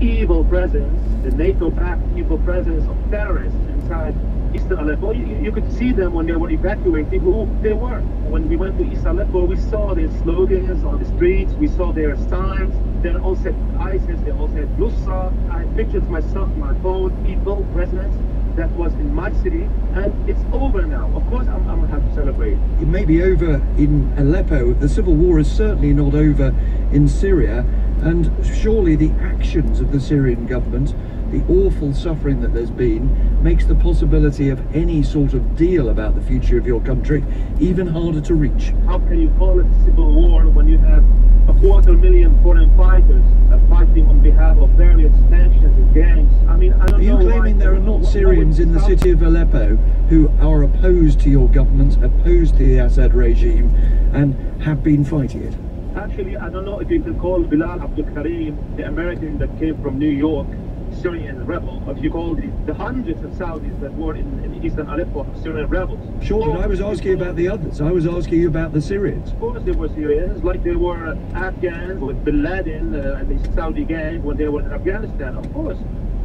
evil presence, the NATO-backed evil presence of terrorists inside Eastern Aleppo. You, you, could see them when they were evacuating who they were. When we went to East Aleppo, we saw their slogans on the streets, we saw their signs. They all said ISIS, they all said Nusra. I pictured myself, my phone, evil presence that was in my city, and it's over now. Of course, I'm, I'm going to have to celebrate. It may be over in Aleppo. The civil war is certainly not over in Syria, and surely the actions of the Syrian government the awful suffering that there's been makes the possibility of any sort of deal about the future of your country even harder to reach. How can you call it a civil war when you have a quarter million foreign fighters are fighting on behalf of various factions and gangs? I mean, I Are you claiming there are not Syrians in the city of Aleppo who are opposed to your government, opposed to the Assad regime, and have been fighting it? Actually, I don't know if you can call Bilal Abdul Karim, the American that came from New York, Syrian rebel, if you call the, the hundreds of Saudis that were in, in eastern Aleppo Syrian rebels. Sure, but I was asking about the others. I was asking you about the Syrians. Of course, they were Syrians, like they were Afghans with Bin Laden uh, and the Saudi gang when they were in Afghanistan. Of course.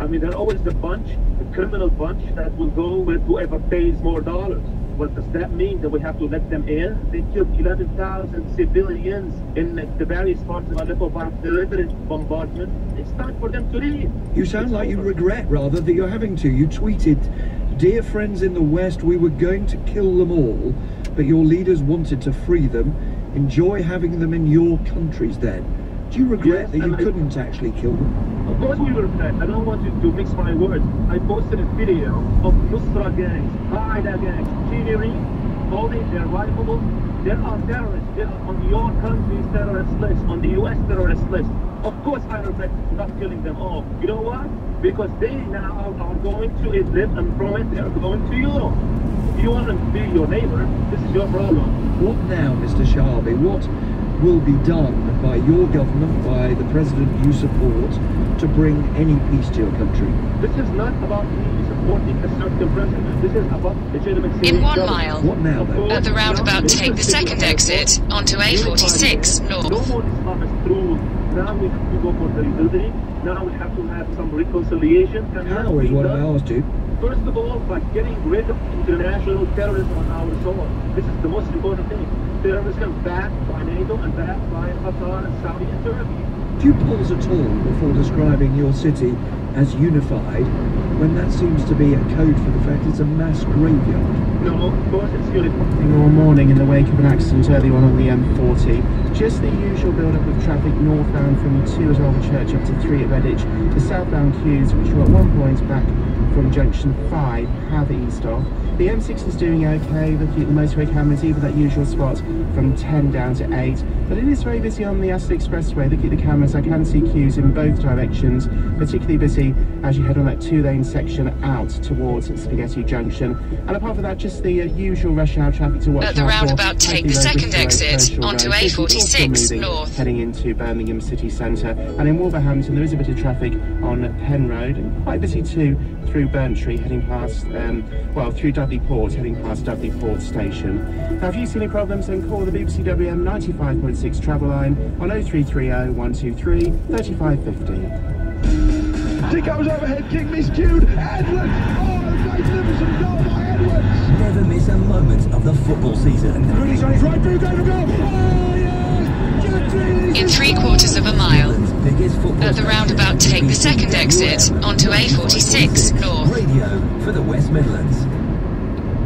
I mean, they're always the bunch, the criminal bunch that will go with whoever pays more dollars. What does that mean? That we have to let them in? They killed 11,000 civilians in the various parts of Aleppo by deliberate bombardment. It's time for them to leave. You sound like you regret, rather, that you're having to. You tweeted, Dear friends in the West, we were going to kill them all, but your leaders wanted to free them. Enjoy having them in your countries then. Do you regret yes, that you couldn't actually kill them? Of course we regret. I don't want you to mix my words. I posted a video of Nusra gangs, Qaeda gangs, cheering, holding their rifles. There are terrorists. They are on your country's terrorist list, on the U.S. terrorist list. Of course I regret not killing them all. You know why? Because they now are going to Idlib and from it they are going to Europe. If you want to be your neighbor, this is your problem. What now, Mr. Shahabi? What will be done by your government, by the president you support, to bring any peace to your country? This is not about me supporting a certain president. This is about legitimate In one mile. What now, though? At the roundabout, take the second exit onto A46 north. No more Islamist rule. Now we have to go for the rebuilding. Now we have to have some reconciliation. How is what I asked you. First of all, by getting rid of international terrorism on our soil. This is the most important thing. Terrorism backed by NATO and backed by Qatar and Saudi and Turkey. Do you pause at all before describing your city as unified when that seems to be a code for the fact it's a mass graveyard? No, of course it's unified. All morning in the wake of an accident early on on the M40. Just the usual build-up of traffic northbound from 2 at Alvechurch up to 3 at Redditch. The southbound queues, which were at one point back from junction 5 have eased off. The M6 is doing okay, looking at the motorway cameras, even that usual spot from 10 down to 8. But it is very busy on the Aston Expressway. Looking at the cameras, I can see queues in both directions, particularly busy as you head on that two-lane section out towards Spaghetti Junction. And apart from that, just the uh, usual rush hour traffic to watch At the roundabout, take the second exit onto A46 north. Heading into Birmingham city centre. And in Wolverhampton, there is a bit of traffic on Penn Road, and quite busy too through Burntree, heading past, um, well, through Dudley Port, heading past Dudley Port Station. Now, if you see any problems, then call the BBC WM 95.6 travel line on 0330 123 3550. He goes overhead, kick miscued, Edwards! Oh, a magnificent goal by Edwards! Never miss a moment of the football season. Grealish on his right boot, over goal! Oh, in three quarters of a mile. At the roundabout, take the second exit onto A46 North. Radio for the West Midlands.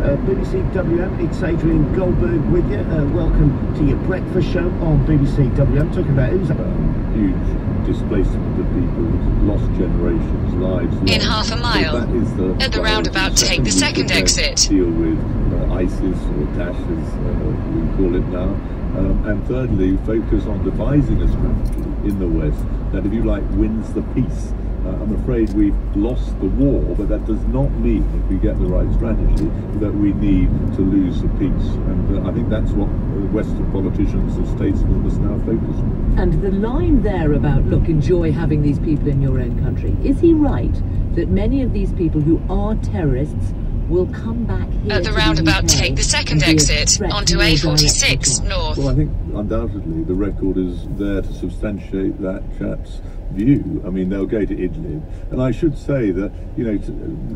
Uh, BBC WM, it's Adrian Goldberg with you. Uh, welcome to your breakfast show on BBC WM. Talking about who's um, huge displacement of people, lost generations, lives. Lost. In half a mile. So the At the roundabout, take the second exit. Deal with uh, ISIS or Daesh, as uh, we call it now. Um, and thirdly, focus on devising a strategy in the West that, if you like, wins the peace. Uh, I'm afraid we've lost the war, but that does not mean, if we get the right strategy, that we need to lose the peace. And uh, I think that's what Western politicians and statesmen must now focus on. And the line there about, look, enjoy having these people in your own country, is he right that many of these people who are terrorists will come back here At the roundabout, the take the second exit onto A46 North. Well, I think undoubtedly the record is there to substantiate that, chaps. View. I mean, they'll go to Idlib, and I should say that you know,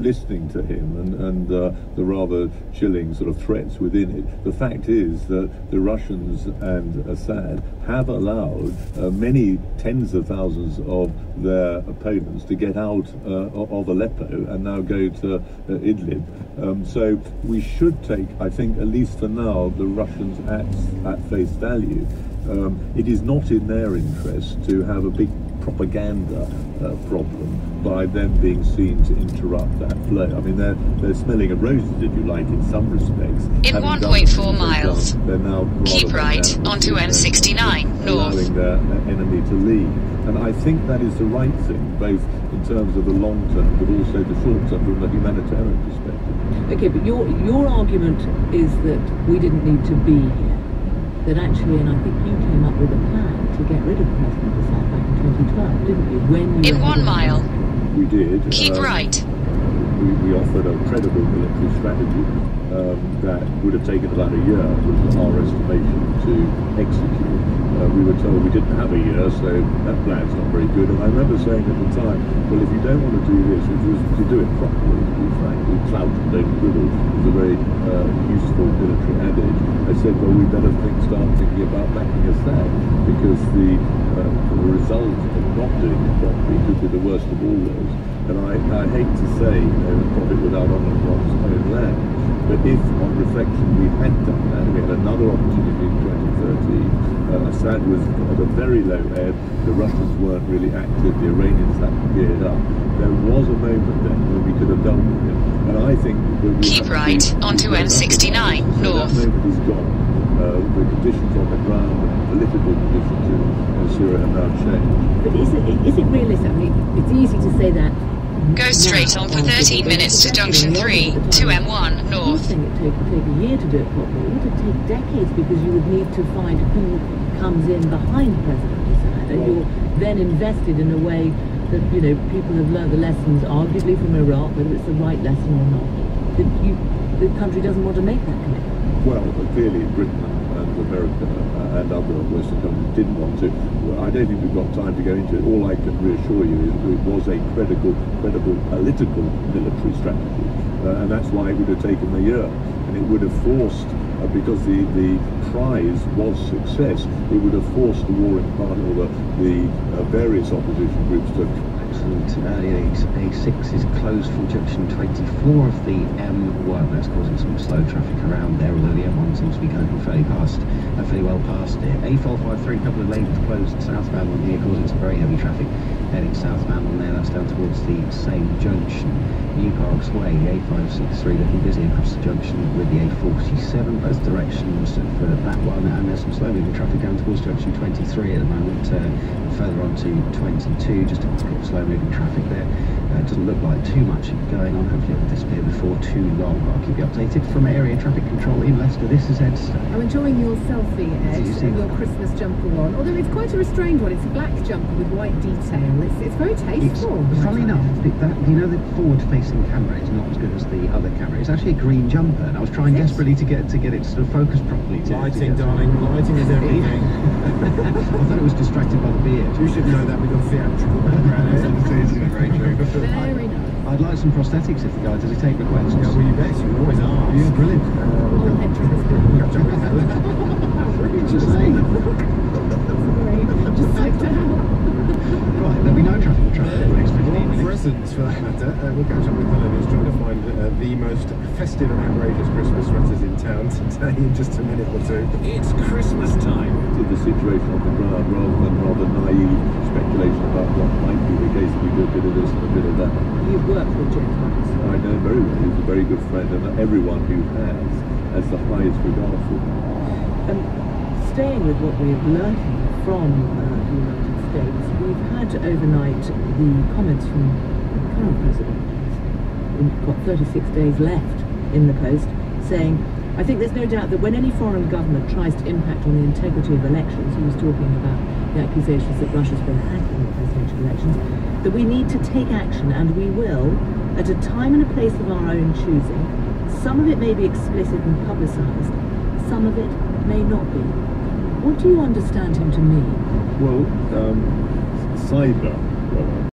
listening to him and and uh, the rather chilling sort of threats within it, the fact is that the Russians and Assad have allowed uh, many tens of thousands of their opponents to get out uh, of Aleppo and now go to uh, Idlib. Um, so we should take, I think, at least for now, the Russians at at face value. Um, it is not in their interest to have a big propaganda uh, problem by them being seen to interrupt that flow. I mean, they're, they're smelling of roses, if you like, in some respects. In 1.4 miles, they're now keep right onto M69 north. Allowing their enemy to lead. And I think that is the right thing, both in terms of the long term, but also the short term from a humanitarian perspective. Okay, but your, your argument is that we didn't need to be here that actually, and I think you came up with a plan to get rid of President Assad back in 2012, didn't you? When you in one mile. We did. Keep um, right. We, we, offered a credible military strategy um, that would have taken about a year, was our estimation, to execute. Uh, we were told we didn't have a year, so that plan's not very good. And I remember saying at the time, well, if you don't want to do this, which was to do it properly, to be frank, we clout and don't griddle is a very uh, useful military adage. I said, well, we better think, start thinking about backing Assad, because the, uh, the result of not doing it properly could be the worst of all those. And I, I hate to say, you know, prophet without honour one's own land. But if, on reflection, we had done that, we had another opportunity in 2013, uh, Assad was at a very low ebb, the Russians weren't really active, the Iranians hadn't geared up. There was a moment then when we could have dealt with it. And I think Keep right onto M69 north. That moment is gone. Uh, the conditions on the ground, the political conditions in, in Syria have now changed. But is it, is it realistic? I mean, it's easy to say that Go straight on for 13 minutes to junction 3 to M1 north. I think it would take, take a year to do it properly. It would take decades because you would need to find who comes in behind President Assad. And you're then invested in a way that, you know, people have learned the lessons, arguably from Iraq, whether it's the right lesson or not. That you, the country doesn't want to make that commitment. Well, clearly Britain America uh, and other Western countries didn't want to. I don't think we've got time to go into it. All I can reassure you is it was a credible, credible political military strategy, uh, and that's why it would have taken a year, and it would have forced. Uh, because the, the prize was success, it would have forced the warring party or the, the uh, various opposition groups to uh, A6 is closed from junction 24 of the M1. That's causing some slow traffic around there, although the M1 seems to be going fairly past, uh, fairly well past it. A453, a couple of lanes closed southbound on here, causing some very heavy traffic heading southbound on there. That's down towards the same junction. New Parks Way, the A563 looking busy across the junction with the A47, both directions for that one. And there's some slow moving traffic down towards junction 23 at the moment, uh, further on to 22, just a bit of slow moving traffic there. Uh, doesn't look like too much going on. Hopefully it will disappear before too long. I'll keep you updated from area traffic control in Leicester. This is Ed. I'm enjoying your selfie, Ed, you your Christmas jumper on. Although it's quite a restrained one. It's a black jumper with white detail. It's, it's very tasteful. It's, funny enough, that, you know the forward-facing camera is not as good as the other camera. It's actually a green jumper, and I was trying desperately to get to get it sort of focused properly. To, lighting, to darling. Lighting is everything. I thought it was distracted by the beard. You should know that with your theatrical background. Very true. Very nice. I'd like some prosthetics if the guy does he take requests? Yeah, well, you bet. You always ask. Yeah, brilliant. Just saying. Just sit down. Right, there'll be no traffic traffic for the next 15 minutes. Presents, for that matter. Uh, we'll catch up with Helen, who's trying to find uh, the most festive and outrageous Christmas sweaters in town today in just a minute or two. It's Christmas time. To the situation on the ground rather than rather naive speculation about what might be the case if we do a bit of this and a bit of that. You've worked with Jim Thomas. I know very well. He's a very good friend, and everyone who has has the highest regard for him. Um, staying with what we have learned from uh, the United We've had overnight the comments from the current president. We've got 36 days left in the post, saying, I think there's no doubt that when any foreign government tries to impact on the integrity of elections, he was talking about the accusations that Russia's been hacking the presidential elections, that we need to take action, and we will, at a time and a place of our own choosing. Some of it may be explicit and publicised, some of it may not be. What do you understand him to mean? Well, um, cyber